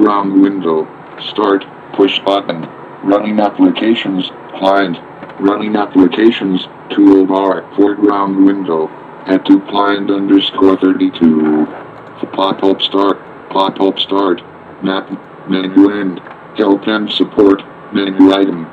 Foreground window. Start. Push button. Running applications. Client. Running applications. Toolbar. Foreground window. Head to client underscore 32. Pop-up start. Pop-up start. Map. Menu end. Help and support. Menu item.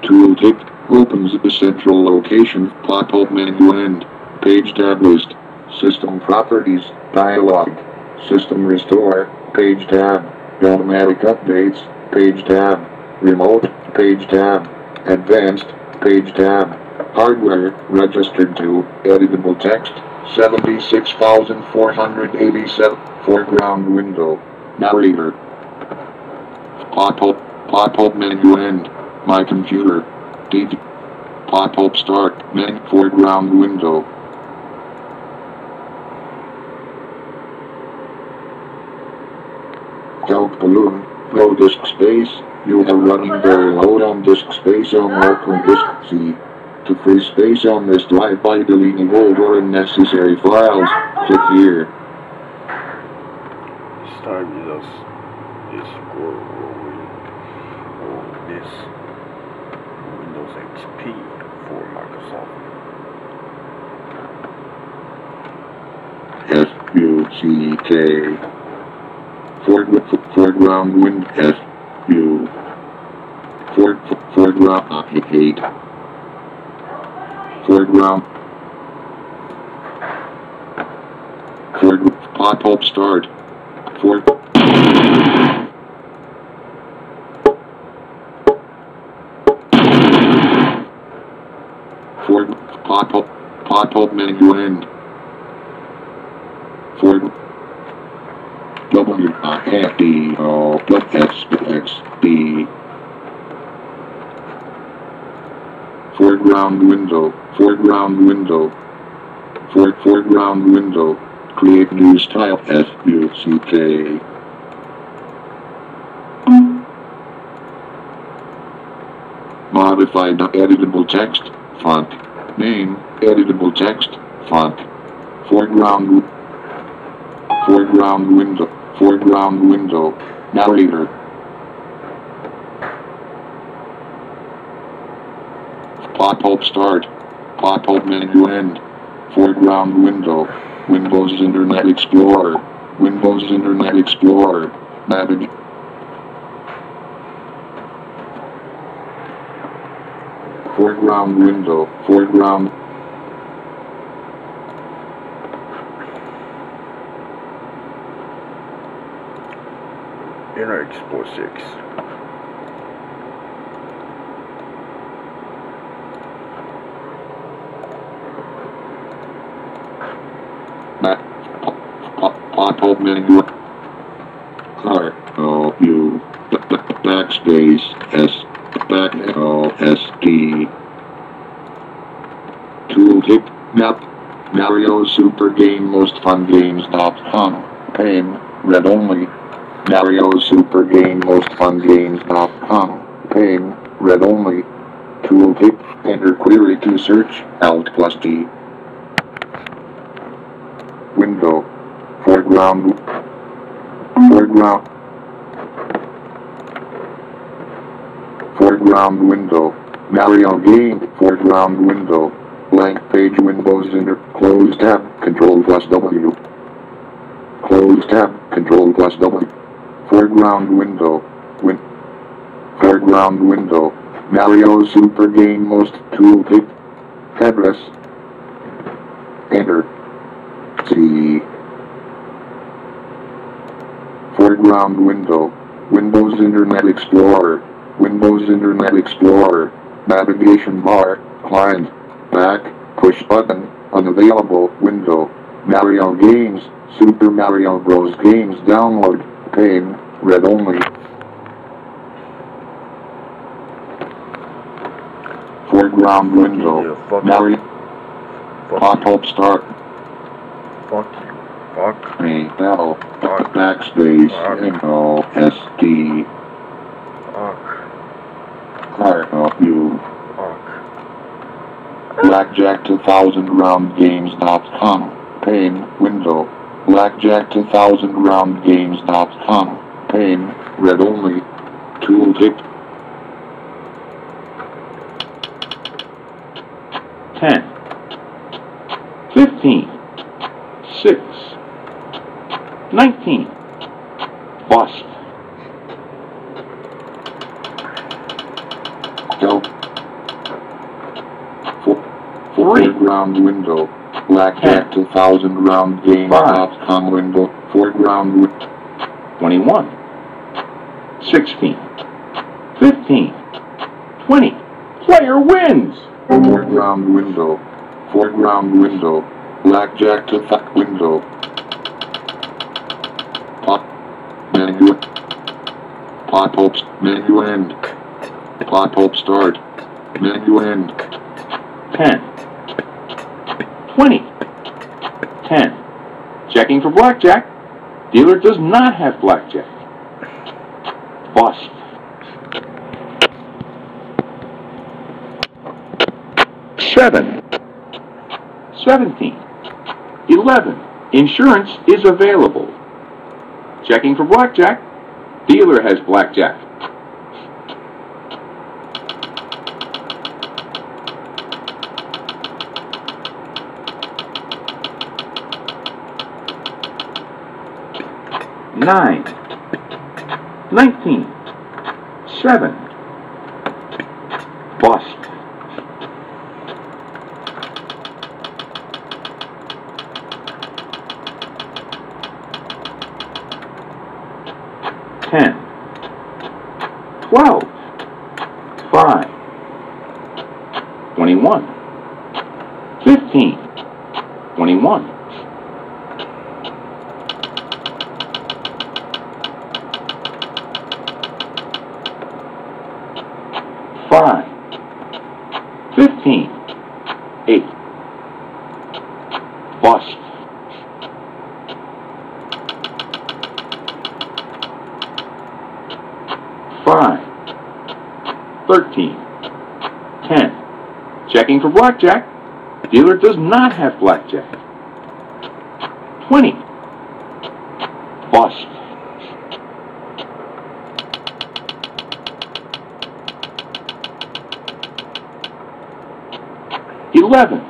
Tooltip. Opens the central location. Pop-up menu end. Page tab list. System properties. Dialog. System restore. Page tab. Automatic updates. Page tab. Remote. Page tab. Advanced. Page tab. Hardware. Registered to. Editable text. 76,487. Foreground window. Narrator. Pop-up. Pop-up menu end. My computer. DV. Pop-up start. Menu foreground window. Balloon. Low disk space. You are running very low on disk space on local disk C. To free space on this drive by deleting old or unnecessary files, click here. Start with us. This rolling on this Windows XP for Microsoft. S Foreg- Foreground wind S U. Fore- Foreground hate. Foreground. Fore- Pop-up start. Fore- Fore- Pop-up. Pop-up menu end. W I F D O S X D. Foreground window. Foreground window. Fore, foreground window. Create new style S U C K. Modify the editable text font. Name editable text font. Foreground Foreground window. Foreground window. Narrator. Pop-up start. Pop-up menu end. Foreground window. Windows Internet Explorer. Windows Internet Explorer. Navig. Foreground window. Foreground. Internet Explorer 6. Back. Pop, pop-up menu. R O U. Backspace. S. Back O S D. Tooltip. Map. Mario Super Game Most Fun Games.com. Pane. Read only. Mario Super Game Most Fun Games.com. Pane. Read only. Tooltip. Enter query to search. Alt plus D. Window. Foreground. Foreground. Foreground window. Mario game. Foreground window. Blank page windows enter. Close tab. Control plus W. Close tab. Control plus W. Foreground window. Win. Foreground window. Mario Super Game Most Tooltip. Headless. Enter. C. Foreground window. Windows Internet Explorer. Windows Internet Explorer. Navigation bar. Client. Back. Push button. Unavailable. Window. Mario Games. Super Mario Bros. Games download. Pane. Read only. Foreground window. Yeah, fuck Pop-up start. Fuck you. Fuck. Me. L. Fuck. Backspace. Fuck. M O S D. Fuck. R O U. Fuck. Blackjack 2000 round games.com. Pane window. Blackjack 2000 round games.com. Pane Champagne, red only. Tooltip, 10, 15, 6, 19, bust, Go. Four, Three. foreground window. Blackjack to thousand round game com window. Foreground window. 21, 16, 15, 20, player wins! Foreground window. Foreground window. Blackjack to th- window. Pot. Menu. Pot hopes. Menu end. Pot hope start. Menu end. 10, 20, 10. Checking for blackjack. Dealer does not have blackjack. Bust. Seven, 17, 11. Insurance is available. Checking for blackjack. Dealer has blackjack. Nine, 19, 7. Bust. Ten, twelve, 13. 10. Checking for blackjack. Dealer does not have blackjack. 20. Bust. Eleven.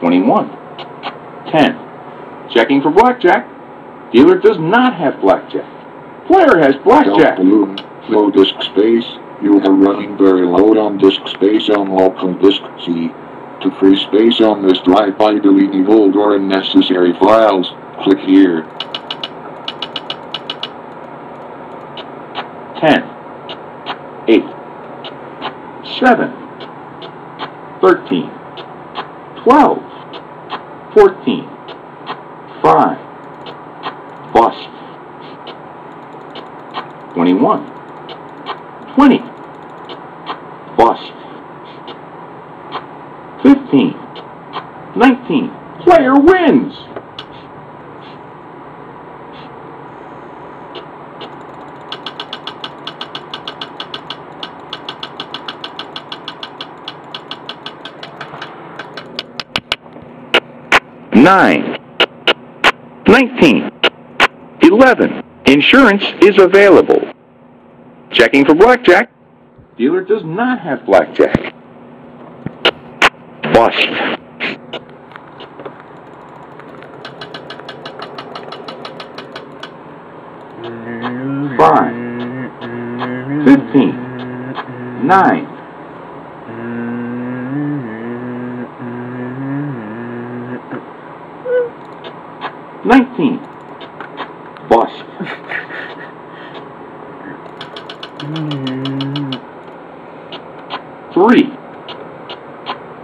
Twenty-one. Ten. Checking for blackjack. Dealer does not have blackjack. Player has blackjack. Don't disk space. You are running very low on disk space on local disk C. To free space on this drive by deleting old or unnecessary files, click here. 10, 8, 7, 13, 12, 14, 5, bust, 21, 20, bust, 15, 19, player wins! Nine, 19, 11, Insurance is available. Checking for blackjack. Dealer does not have blackjack. Bust. Five. Fifteen. Nine. Nineteen. Bust.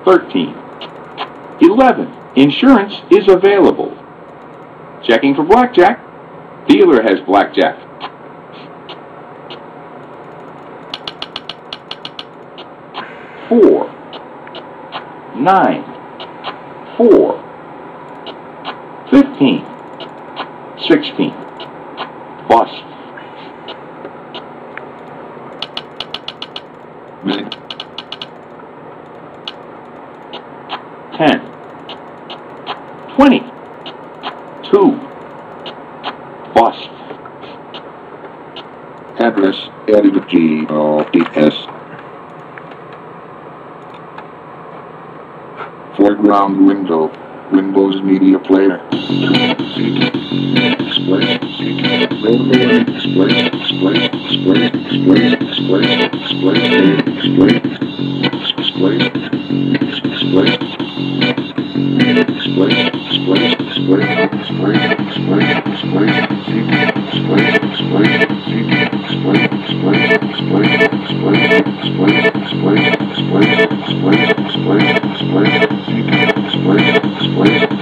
13. 11. Insurance is available. Checking for blackjack. Dealer has blackjack. Four. Nine. Four. Fifteen. Sixteen. Bust. Bust. Address, edit G O D S. Foreground window, Windows Media Player. Display, display, display, display, display, display, display, display, display, display, display, display, display, display, display, display, display, display, display, display, display, display, display, display, display, display, display, display, display, display, display, display, display,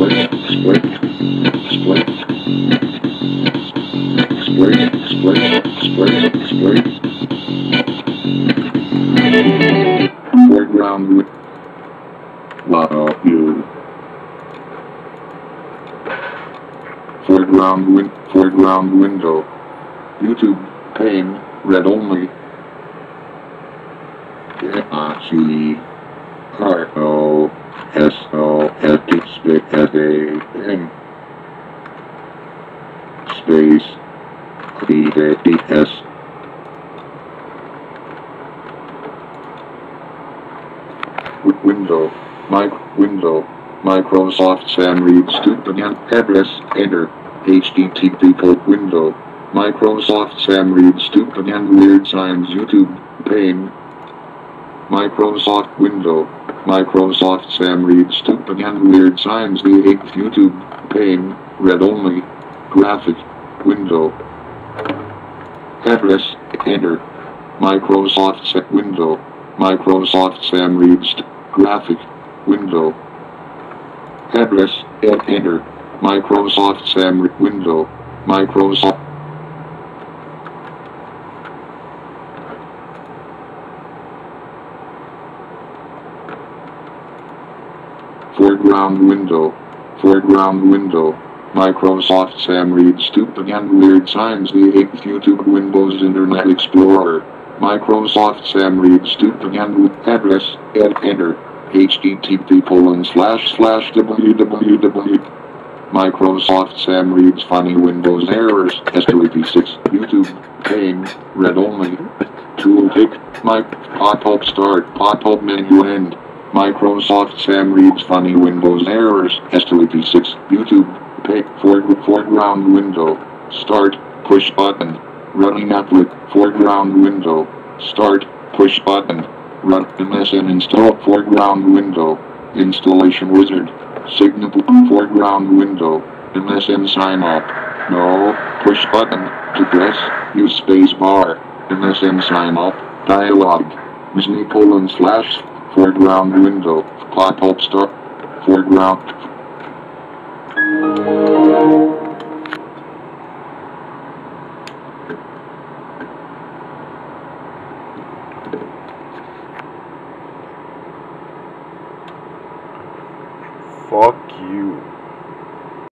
What? B A D S. Wi- window mic window Microsoft Sam Reed Stupid address enter HTTP code window Microsoft Sam Reed Stupid and Weird Signs YouTube pane, Microsoft window Microsoft Sam Reed Stupid and Weird Signs the 8th YouTube pane, red only graphic window address enter Microsoft set window Microsoft Sam Reed St- graphic window. Address enter Microsoft Sam window Microsoft. Foreground window foreground window Microsoft Sam Reed Stupid and Weird Signs the 8th YouTube Windows Internet Explorer. Microsoft Sam Reed Stupid and Weird address ed- enter http colon slash slash www Microsoft Sam Reads Funny Windows Errors S2AP6 YouTube pane red only tooltip my pop-up start pop-up menu end. Microsoft Sam Reads Funny Windows Errors S2AP6 YouTube page for foreground window start push button. Running applet foreground window start push button. Run MSN install foreground window. Installation wizard. Signal foreground window. MSN sign up. No push button. To press use space bar. MSN sign up. Dialog Disney colon slash foreground window. Pop up start foreground